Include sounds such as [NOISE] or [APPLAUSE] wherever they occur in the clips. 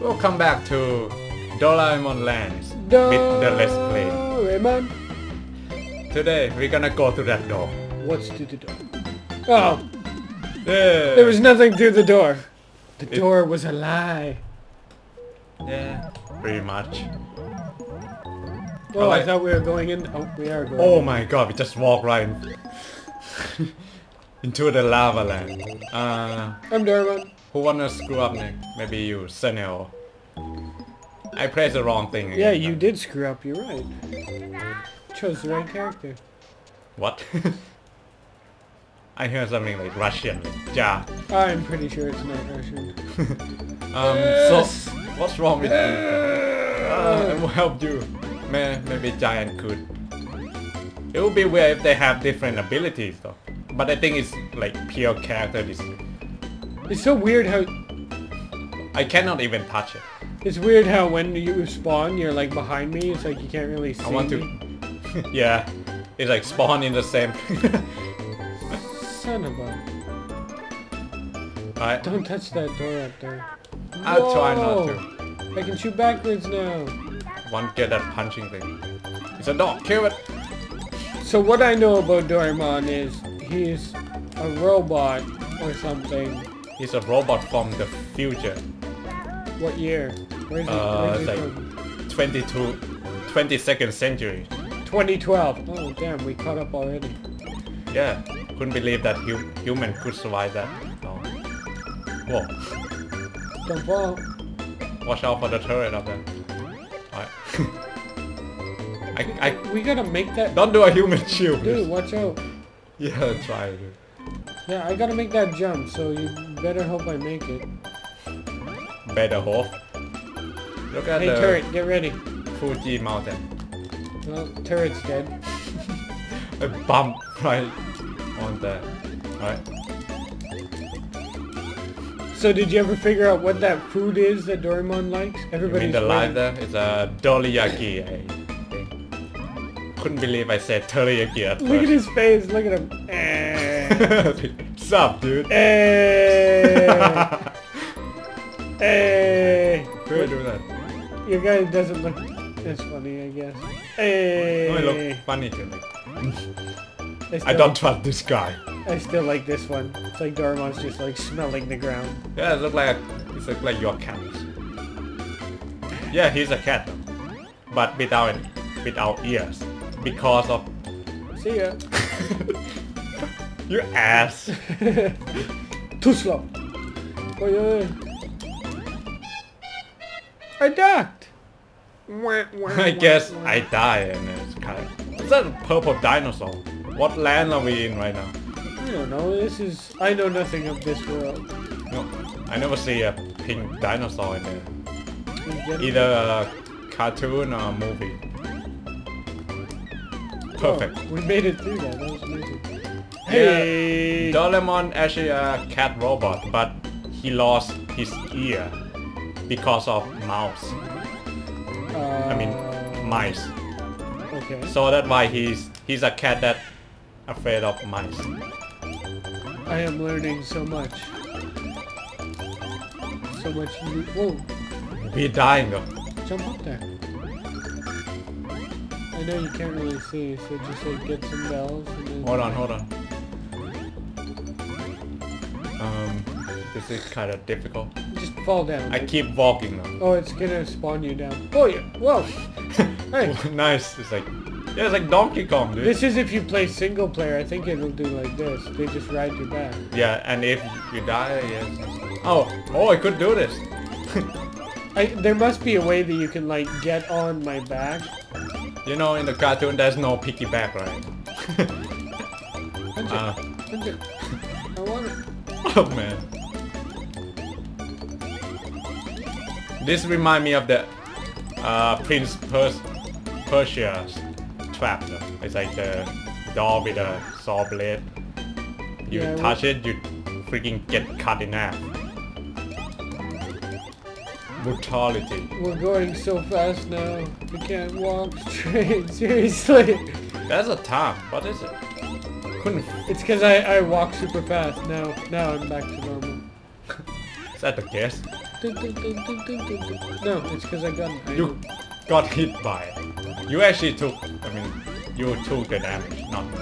Welcome back to Doraemon Lands with the Let's Play. Doraemon. Today we're gonna go to that door. What's to the door? Oh, Yeah. there was nothing through the door. The It- door was a lie. Yeah, pretty much. Oh, I thought we were going in. Oh, we are going. Oh in. my god, we just walked right in- [LAUGHS] into the lava land. Uh, I'm Doraemon. Who wanna screw up next? Maybe you, Senel. I pressed the wrong thing. Yeah, again. you did screw up. You're right. Chose the right character. What? [LAUGHS] I hear something like Russian. Like, ja. I'm pretty sure it's not Russian. [LAUGHS] Um, Yes. so, what's wrong with you? Uh, I will help you. May- Maybe Giant could. It would be weird if they have different abilities though. But I think it's like pure character design. It's so weird how I cannot even touch it. it's weird how when you spawn, you're like behind me. It's like you can't really see I want to... me. [LAUGHS] yeah. It's like spawn in the same... [LAUGHS] Son of a! Don't touch that door up there. I'll try not to. I can shoot backwards now. One get that punching thing. It's a dog. Kill it. So what I know about Doraemon is he's a robot or something. He's a robot from the future. What year? Where's he, Uh, like- 22... 22nd century. 2012. Oh damn, we caught up already. Yeah, couldn't believe that hu human could survive that. Oh. Whoa, Don't fall. watch out for the turret up there. Alright. [LAUGHS] I, I We gotta make that. don't do a human shield. Dude, watch out. [LAUGHS] Yeah, try it. Yeah, I gotta make that jump, so you better hope I make it. Better hope. Look at Hey the turret, get ready. Fuji mountain. Well, turret's dead. [LAUGHS] I bump right on that. Alright. So did you ever figure out what that food is that Doraemon likes? You Everybody's mean the there? It's a dorayaki, I think. Couldn't believe I said teriyaki at Look at his face, look at him. [LAUGHS] Eh. [LAUGHS] Eh. Sup, dude? Hey! [LAUGHS] Hey! Would do that? Your guy doesn't look as funny, I guess. Hey! It look funny to me. I, I don't trust this guy. I still like this one. It's like Doraemon's just like smelling the ground. Yeah, it look like it look like your cat. Yeah, he's a cat, but without without ears because of See ya. [LAUGHS] your ass. [LAUGHS] Too slow. Oi, oi. I ducked. I guess. I die and it's kind of. Is that a purple dinosaur? What land are we in right now? I don't know. This is. I know nothing of this world. No, I never see a pink dinosaur in there. You get it? Either a cartoon or a movie. Oh, Perfect. Oh, we made it through that. That was amazing. Hey. Doraemon actually a cat robot, but he lost his ear because of mouse. I mean, Uh, mice. Okay. So that's why he's he's a cat that afraid of mice. I am learning so much. So much. Whoa! We're dying though. Jump up there. I know you can't really see, so just like get some bells and then. Hold on, hold on. This is kind of difficult. Just fall down. I keep walking though. Oh, it's gonna spawn you down. Oh yeah. Whoa. [LAUGHS] Hey. nice. It's like yeah, it's like Donkey Kong, dude. This is if you play single player. I think it'll do like this. They just ride you back. Yeah, and if you die, yes. Oh, oh, I could do this. [LAUGHS] I, there must be a way that you can like get on my back. You know, in the cartoon, there's no piggyback, right? [LAUGHS] Uh. I want it. oh man. This remind me of the uh, Prince Pers Persia's trap. It's like the doll with a saw blade. You Yeah, touch it, you freaking get cut in half. Brutality. We're going so fast now. We can't walk [LAUGHS] straight. Seriously. That's a time. What is it? Couldn't. It's because I, I walk super fast. Now now I'm back to normal. Is that the guess? No, it's because I got an You got hit by it. You actually took, I mean, you took the damage, not me.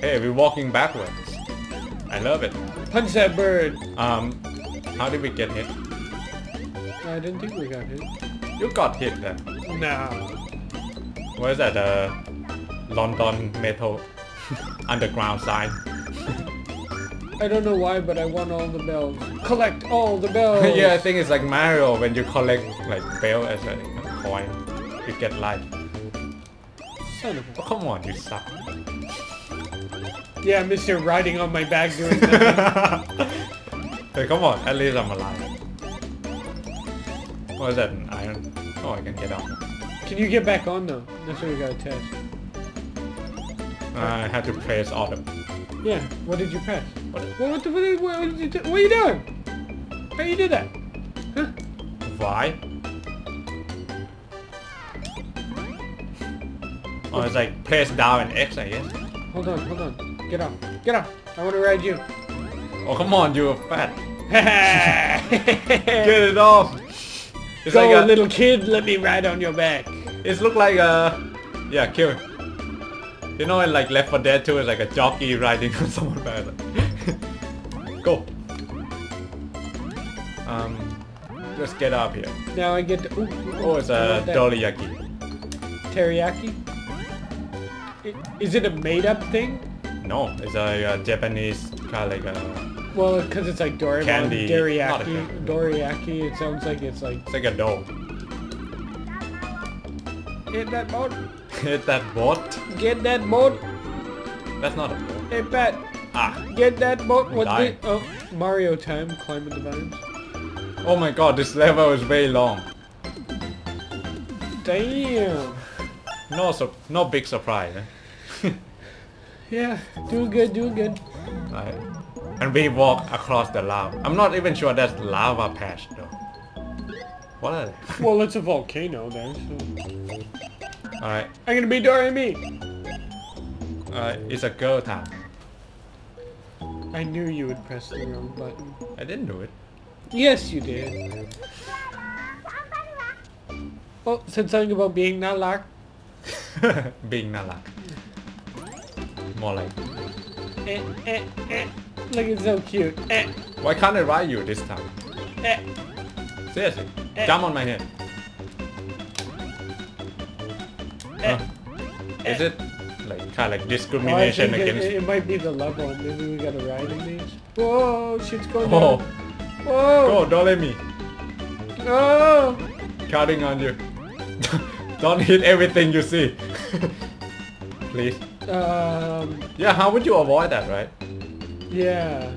Hey, we're walking backwards. I love it. Punch that bird. Um, how did we get hit? I didn't think we got hit. You got hit then. No. What is that? Uh, London Metal [LAUGHS] Underground sign. I don't know why, but I want all the bells. Collect all the bells. [LAUGHS] yeah, I think it's like Mario when you collect like bell as a, a coin, you get life. Son of Oh, come on, you suck. Yeah, Mr. riding on my back doing that. [LAUGHS] hey, come on, at least I'm alive. What is that, an iron? Oh, I can get on. Can you get back on though? That's what we gotta test. I had to press autumn. Yeah. What did you press? What? What, what, what, what, did you do? what are you doing? How you did that? Huh? Why? Oh, it's like press down and X, I guess. Hold on, hold on. Get off. Get off. I want to ride you. Oh, come on, you're fat. [LAUGHS] Get it off. It's like a, little kid. Let me ride on your back. It's look like a... Yeah, kill. You know in like Left 4 Dead 2 is like a jockey riding on [LAUGHS] someone. [LAUGHS] Go. Um, let's get up here. Now I get to. Ooh, ooh, Oh, it's a want teriyaki. Is it a made-up thing? No, it's a, uh Japanese kind of like a... Well, because it's like Doraemon, Candy. Not a teriyaki, candy. dorayaki. It sounds like it's like It's like a dough. hit that boat, Hit that boat. get that boat. That's not a boat. Hey Pat, Ah. get that boat. What's the oh Mario time? Climbing the vines. Oh my god, this level is very long. Damn. No, so no big surprise. Eh? [LAUGHS] Yeah, doing good, doing good. Right. And we walk across the lava. I'm not even sure that's lava patch though. What are they? Well, [LAUGHS] it's a volcano there. So. Alright. I'm gonna be Dorami. Alright, it's a girl town. I knew you would press the wrong button. I didn't do it. Yes, you did. Oh, said something about being not locked. [LAUGHS] Being not nalak. More like, Eh, eh, eh. Look, it's so cute. Eh, why can't I ride you this time? eh. Seriously, Eh. jump on my head. Huh? Is it like kind of like Oh, discrimination it, against? it might be the level. Maybe we gotta ride in these. Whoa, shit's going Oh, down. Whoa. go! Don't let me. Oh. Counting on you. [LAUGHS] don't hit everything you see. [LAUGHS] Please. Um. Yeah, how would you avoid that, right? Yeah.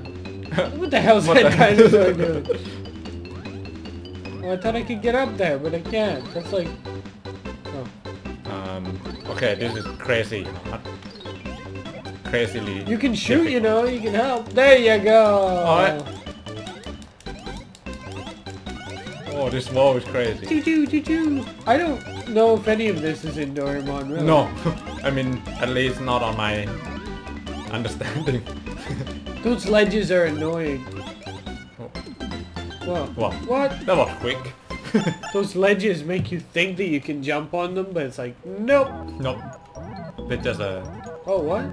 [LAUGHS] What the hell's What that the- dinosaur doing? Oh, I thought I could get up there, but I can't. That's like... Okay, this is crazy. Crazily. You can shoot, you know, you can help. There you go! Alright. Oh, this wall is crazy. Choo choo choo choo. I don't know if any of this is in Doraemon, really. No, [LAUGHS] I mean, at least not on my understanding. [LAUGHS] Those ledges are annoying. Oh, What? What? What? That was quick. [LAUGHS] Those ledges make you think that you can jump on them, but it's like, nope. nope. It's just a... Oh, what?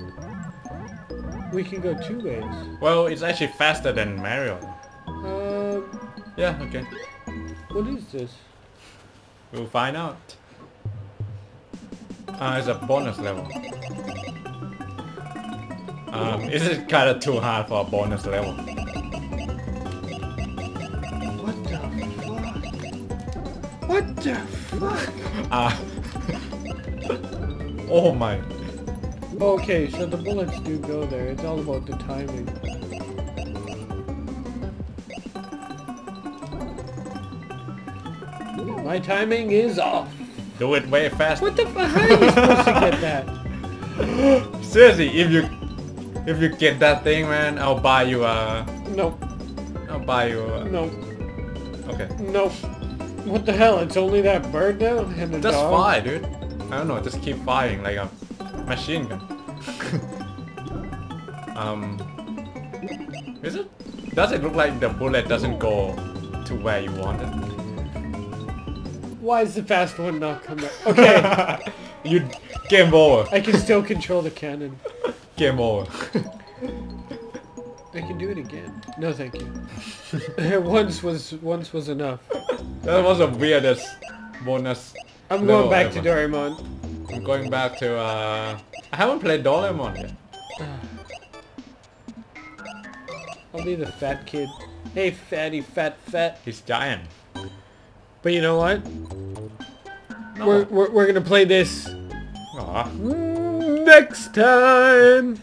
We can go two ways. Well, it's actually faster than Mario. Um, Yeah, okay. what is this? We'll find out. Uh, it's a bonus level. Um, is it kind of too hard for a bonus level? What the fuck? Ah. [LAUGHS] oh my. Okay, so the bullets do go there. It's all about the timing. My timing is off. Do it way fast. What the fuck? How are you supposed to get that? [LAUGHS] Seriously, if you if you get that thing, man, I'll buy you a. Nope. I'll buy you a. Nope. Okay. Nope. What the hell? It's only that bird now and a Just dog. fire, dude. I don't know. Just keep firing like a machine gun. [LAUGHS] um. Is it? Does it look like the bullet doesn't go to where you want it? Why is the fast one not coming? Okay, [LAUGHS] you game over. I can still control the cannon. Game over. [LAUGHS] I can do it again. No, thank you. [LAUGHS] once was once was enough. that was the weirdest bonus. I'm going back to ever. Doraemon. I'm going back to uh I haven't played Doraemon yet. [SIGHS] I'll be the fat kid. Hey, fatty, fat, fat. He's dying. But you know what? No. We're, we're, we're gonna play this Aw. next time.